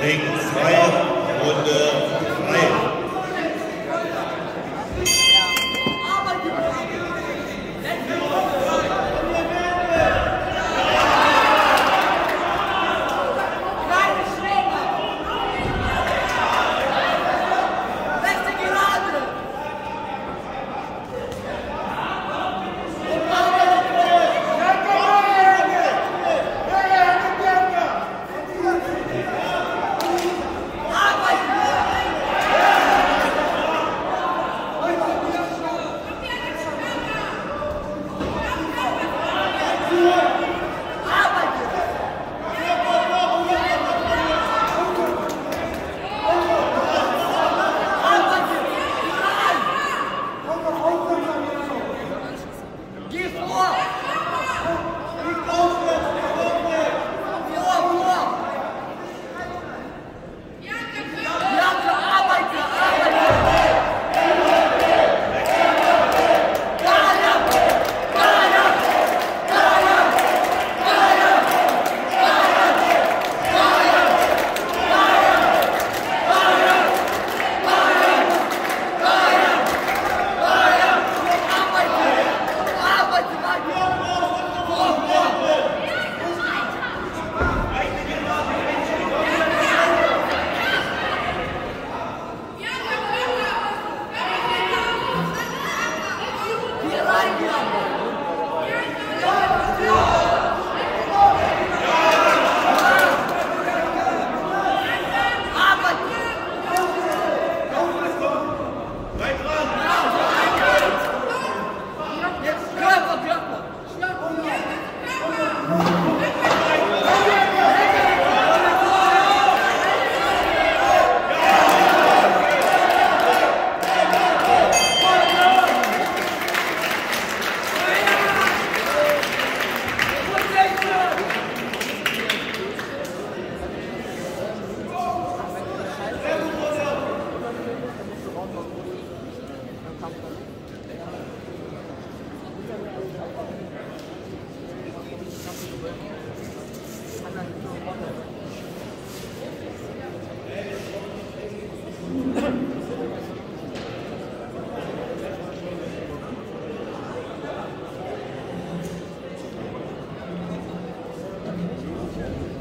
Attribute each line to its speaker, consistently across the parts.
Speaker 1: Ring 2, Runde.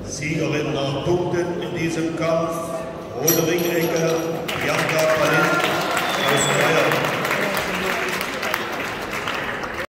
Speaker 1: Siegerin nach Punkten in diesem Kampf, Roderick Ecker, Janka Palin.